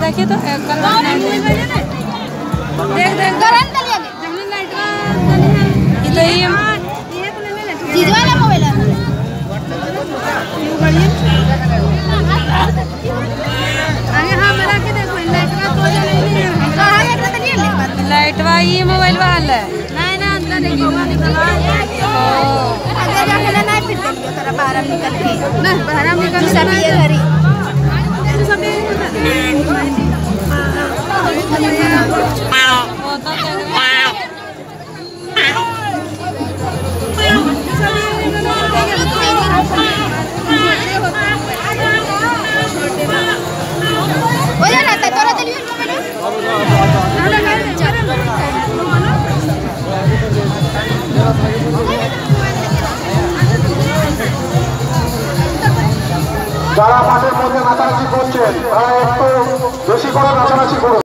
देखिए तो देख देख। करन तलिया के जंगली लाइट का ये तो ये। चीज़ वाला मोबाइल है। आगे हाँ मेरा के देखो लाइट का तो जले कहाँ एक तलिया ले बात लाइट वा मोबाइल वाला नहीं ना अंदर देखिए वो ओ। ikan. Nah, bahanam ikan bisa biar hari. Bisa hari. যারা মাঠের মধ্যে নাচানাচি করছেন তারা একটু বেশি করে নাচানাচি করুন।